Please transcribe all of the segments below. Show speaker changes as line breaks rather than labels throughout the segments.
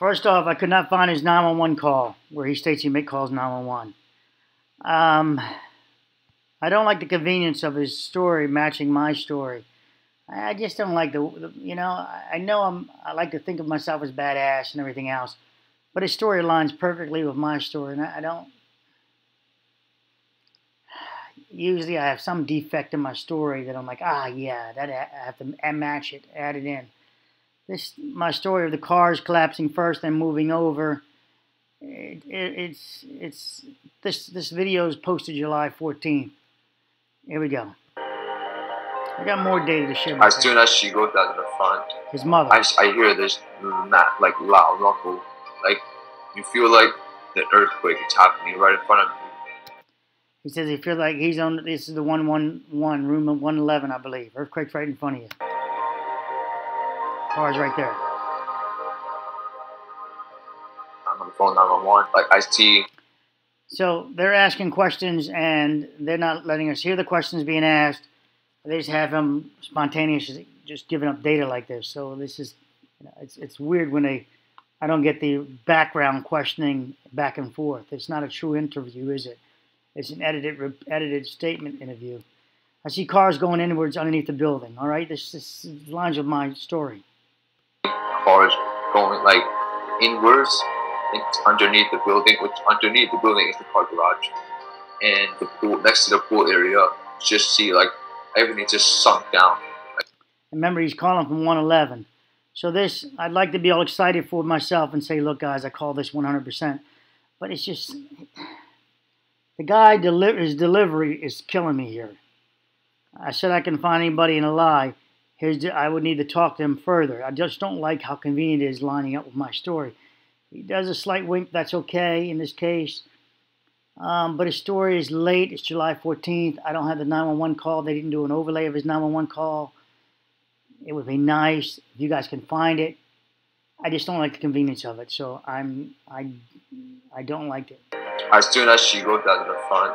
First off, I could not find his 911 call where he states he make calls 911. Um, I don't like the convenience of his story matching my story. I just don't like the, the you know, I know I'm, I like to think of myself as badass and everything else, but his story aligns perfectly with my story, and I, I don't. Usually, I have some defect in my story that I'm like, ah, yeah, that I have to match it, add it in. This my story of the cars collapsing first, and moving over. It, it, it's it's this this video is posted July 14th. Here we go. I got more data to share.
As soon as she goes out to the front,
his mother.
I, I hear this not like loud rumble, like you feel like the earthquake is happening right in front of you.
He says he feels like he's on. This is the one one one room one eleven, I believe. Earthquake's right in front of you. Car's right there.
I'm on the phone 911. Like I see.
So they're asking questions and they're not letting us hear the questions being asked. They just have them spontaneously just giving up data like this. So this is, you know, it's it's weird when they, I don't get the background questioning back and forth. It's not a true interview, is it? It's an edited edited statement interview. I see cars going inwards underneath the building. All right, this, this lines with my story.
Cars going like inwards underneath the building, which underneath the building is the car garage, and the pool next to the pool area. Just see like everything just sunk down.
Remember, he's calling from 111. So this, I'd like to be all excited for myself and say, look, guys, I call this 100%. But it's just, the guy, deli- his delivery is killing me here. I said I can find anybody in a lie. Here's, I would need to talk to him further. I just don't like how convenient it is lining up with my story. He does a slight wink, that's okay in this case. Um, but his story is late. It's July 14th. I don't have the 911 call. They didn't do an overlay of his 911 call. It would be nice if you guys can find it. I just don't like the convenience of it, so I'm I I don't like it.
As soon as she goes down to the front,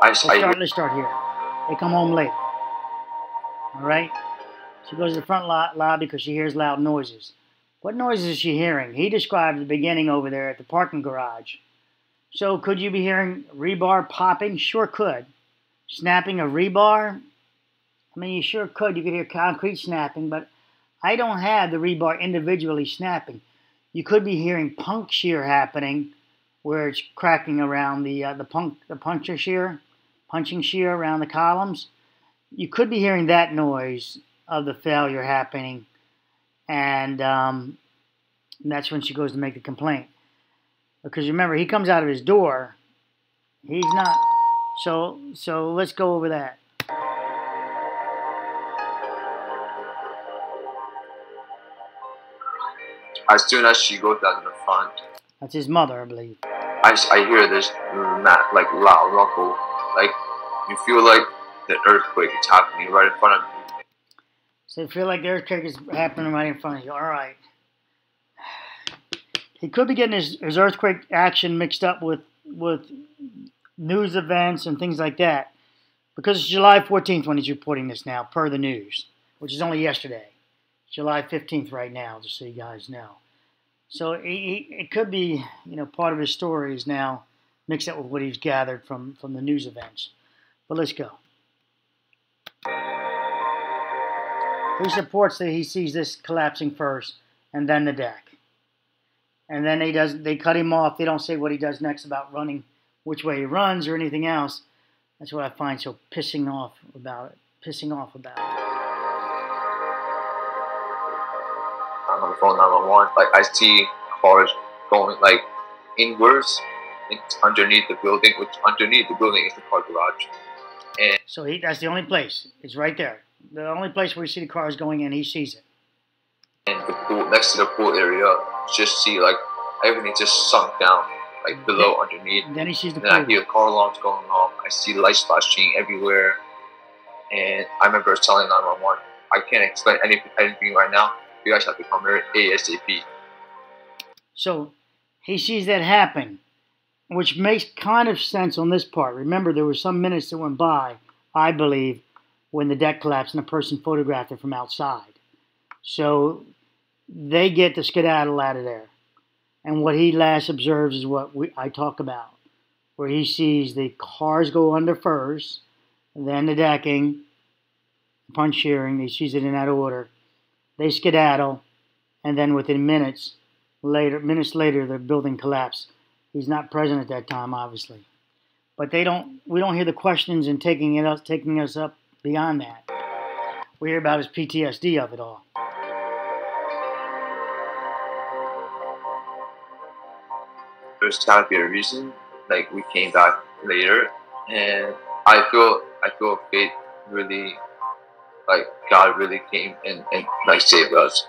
I,
let's start. Let's start here. They come home late. All right. She goes to the front lobby because she hears loud noises. What noises is she hearing? He described the beginning over there at the parking garage. So could you be hearing rebar popping? Sure could. Snapping of rebar? I mean, you sure could. You could hear concrete snapping, but I don't have the rebar individually snapping. You could be hearing punk shear happening, where it's cracking around the uh, the punk the puncture shear, punching shear around the columns. You could be hearing that noise of the failure happening, and, um, and that's when she goes to make the complaint. Because remember, he comes out of his door. He's not. So so let's go over that.
As soon as she goes down to the front.
That's his mother, I believe.
I, I hear this not like loud rumble. Like you feel like the earthquake is happening right in front of you.
So you feel like the earthquake is happening right in front of you. All right. He could be getting his, his earthquake action mixed up with with news events and things like that. Because it's July 14th when he's reporting this now, per the news, which is only yesterday. July 15th right now, just so you guys know. So he, it could be, you know, part of his story is now mixed up with what he's gathered from, from the news events. But let's go. He supports that he sees this collapsing first and then the deck and then they does they cut him off. They don't say what he does next about running, which way he runs or anything else. That's what I find so pissing off about it. Pissing off about it.
I'm on the phone 911. Like I see cars going like inwards it's underneath the building, which underneath the building is the car garage. And
so he that's the only place. It's right there. The only place where you see the cars going in, he sees it.
And the pool next to the pool area just see like everything just sunk down, like below, yeah. underneath.
Then he sees the.
Then I hear car alarms going off. I see lights flashing everywhere, and I remember telling 911, "I can't explain any, anything right now. You guys have to come here ASAP."
So he sees that happen, which makes kind of sense on this part. Remember, there were some minutes that went by, I believe, when the deck collapsed and a person photographed it from outside. So they get to skedaddle out of there. And what he last observes is what we, I talk about, where he sees the cars go under first, then the decking, upon shearing, he sees it in that order. They skedaddle, and then within minutes later, minutes later, the building collapsed. He's not present at that time, obviously, but they don't. We don't hear the questions and taking it up, taking us up beyond that. We hear about his PTSD of it all.
there's gotta be a reason. Like we came back later, and I feel I feel faith really, like God really came and, and like saved us.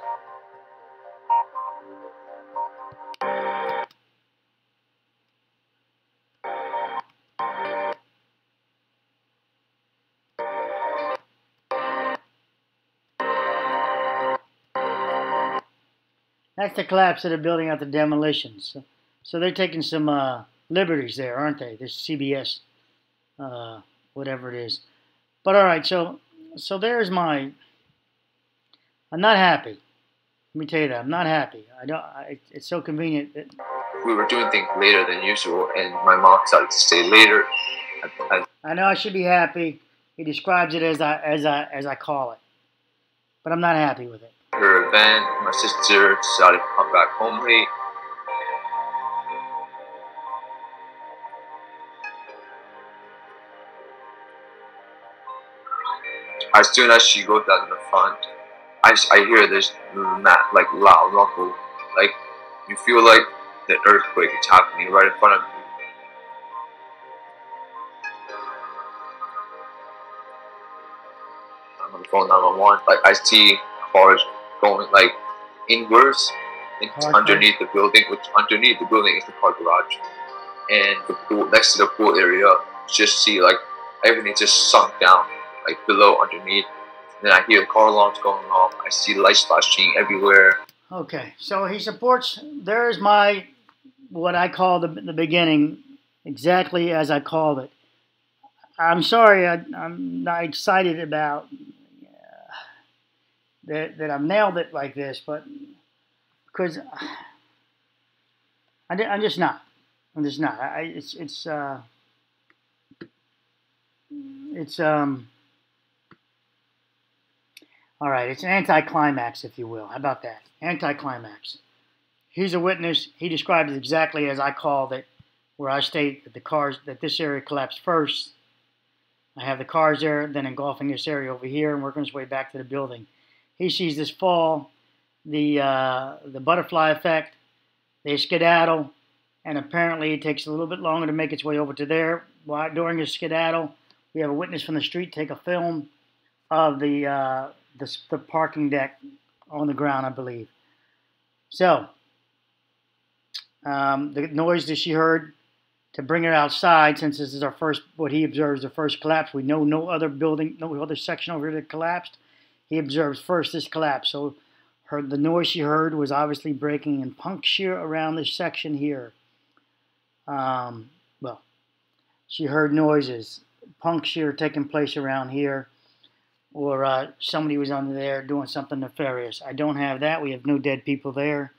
That's the collapse of the building out the demolitions. So they're taking some uh, liberties there, aren't they? This CBS, uh, whatever it is. But all right, so so there's my. I'm not happy. Let me tell you that I'm not happy. I don't. I, it's so convenient. That,
we were doing things later than usual, and my mom decided to stay later.
I, I know I should be happy. He describes it as I as I as I call it, but I'm not happy with it.
Her event, my sister decided to come back home late as soon as she goes down to the front, I, I hear this not like loud rumble. Like you feel like the earthquake is happening right in front of you. I'm on the phone 911. Like I see cars going like inwards into underneath the building, which underneath the building is the car garage, and the pool next to the pool area. Just see like everything just sunk down like below, underneath. Then I hear car alarms going off. I see lights flashing everywhere.
Okay, so he supports. There's my what I call the the beginning, exactly as I called it. I'm sorry, I, am not excited about that that I've nailed it like this, but because I, am just not. I'm just not. I, it's it's uh, it's um all right, it's an anticlimax, if you will. How about that? Anticlimax. He's a witness. He described exactly as I called it, where I state that the cars that this area collapsed first. I have the cars there, then engulfing this area over here, and working his way back to the building. He sees this fall, the uh, the butterfly effect. They skedaddle, and apparently it takes a little bit longer to make its way over to there. While during his skedaddle, we have a witness from the street take a film of the uh, the, the parking deck on the ground, I believe. So, um, the noise that she heard to bring her outside, since this is our first, what he observes, the first collapse. We know no other building, no other section over here that collapsed. He observes first this collapse. So, her the noise she heard was obviously breaking and puncture around this section here. Um, well, she heard noises, puncture taking place around here or uh, somebody was under there doing something nefarious. I don't have that. We have no dead people there,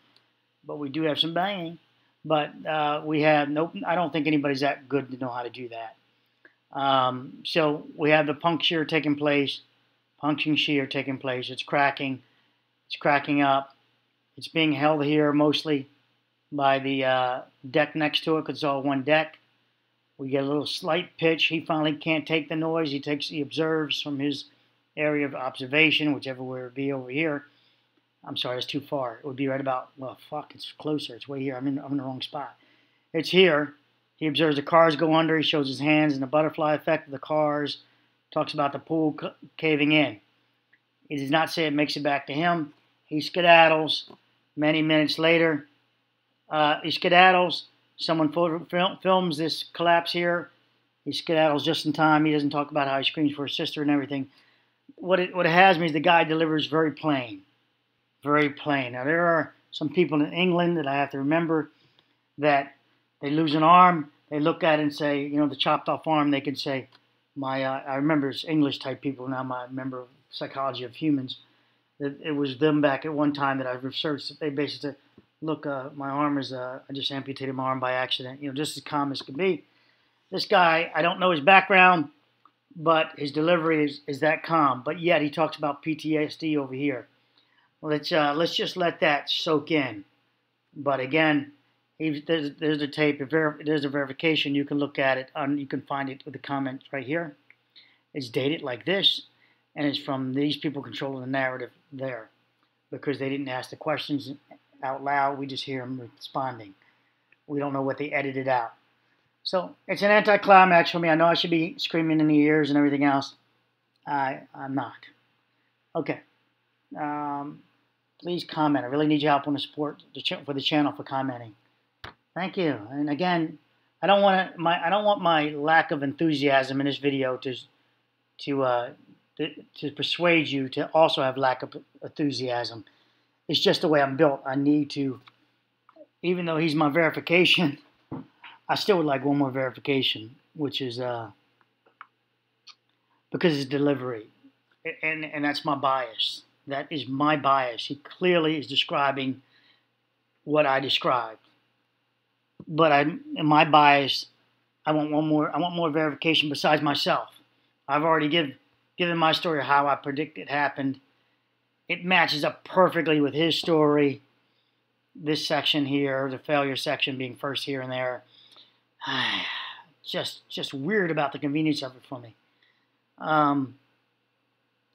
but we do have some banging. But uh, we have no. I don't think anybody's that good to know how to do that. Um, so we have the puncture taking place, puncturing shear taking place. It's cracking. It's cracking up. It's being held here mostly by the uh, deck next to it because it's all one deck. We get a little slight pitch. He finally can't take the noise. He takes. He observes from his area of observation, whichever way it would be over here. I'm sorry, it's too far. It would be right about, well, fuck, it's closer. It's way here. I'm in, I'm in the wrong spot. It's here. He observes the cars go under. He shows his hands and the butterfly effect of the cars. Talks about the pool caving in. He does not say it makes it back to him. He skedaddles. Many minutes later, uh, he skedaddles. Someone film, films this collapse here. He skedaddles just in time. He doesn't talk about how he screams for his sister and everything what it what it has me is the guy delivers very plain, very plain. Now there are some people in England that I have to remember that they lose an arm, they look at it and say, you know, the chopped off arm. They can say, my uh, I remember it's English type people now. My member of psychology of humans. That it was them back at one time that I researched. They basically said, look, uh, my arm is, uh, I just amputated my arm by accident. You know, just as calm as can be. This guy, I don't know his background, but his delivery is, is that calm. But yet he talks about PTSD over here. Let's uh, let's just let that soak in. But again, there's there's the tape. There's a verification. You can look at it. You can find it with the comments right here. It's dated like this, and it's from these people controlling the narrative there, because they didn't ask the questions out loud. We just hear them responding. We don't know what they edited out. So it's an anticlimax for me. I know I should be screaming in the ears and everything else. I I'm not. Okay. Um, please comment. I really need your help on the support for the channel for commenting. Thank you. And again, I don't want my I don't want my lack of enthusiasm in this video to to uh, to, to persuade you to also have lack of enthusiasm. It's just the way I'm built. I need to, even though he's my verification, I still would like one more verification, which is uh, because it's delivery, and and that's my bias. That is my bias. He clearly is describing what I described. But I, in my bias, I want one more. I want more verification besides myself. I've already give, given my story of how I predict it happened. It matches up perfectly with his story. This section here, the failure section being first here and there, just just weird about the convenience of it for me. Um,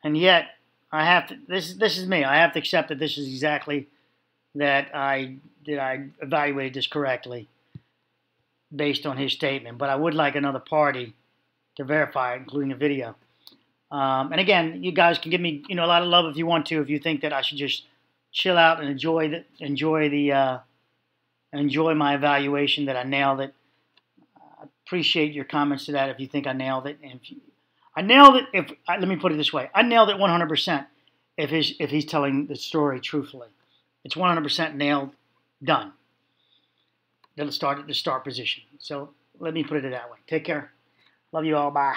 and yet, I have to. This this is me. I have to accept that this is exactly that I did. I evaluated this correctly based on his statement. But I would like another party to verify it, including a video. Um, and again, you guys can give me you know a lot of love if you want to. If you think that I should just chill out and enjoy the enjoy the uh, enjoy my evaluation that I nailed it. I appreciate your comments to that if you think I nailed it. And if you, I nailed it. If let me put it this way, I nailed it 100%. If he's if he's telling the story truthfully, it's 100% nailed, done. That'll start at the start position. So let me put it that way. Take care. Love you all. Bye.